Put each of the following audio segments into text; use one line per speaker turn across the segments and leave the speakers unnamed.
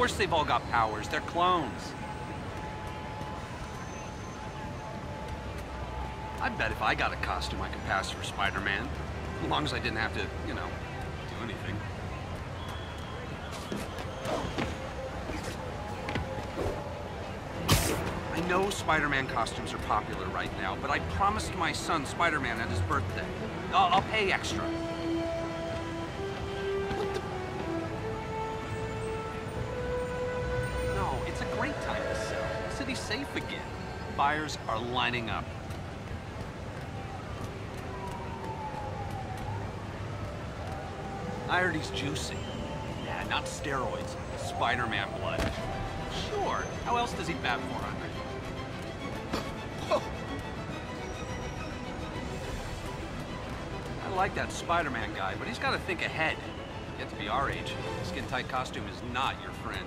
course they've all got powers. They're clones. I bet if I got a costume, I could pass for Spider-Man. As long as I didn't have to, you know, do anything. I know Spider-Man costumes are popular right now, but I promised my son Spider-Man at his birthday. I'll, I'll pay extra. Safe again. Buyers are lining up. I heard he's juicing. Yeah, not steroids. Spider-Man blood. Sure. How else does he bat 400? I like that Spider-Man guy, but he's got to think ahead. Get to be our age. Skin-tight costume is not your friend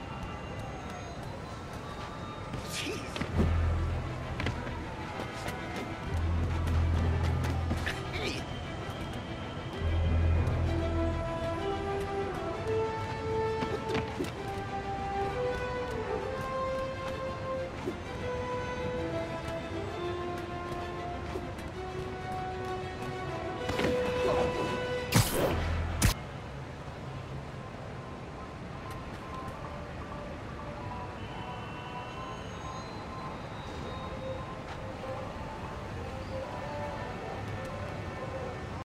you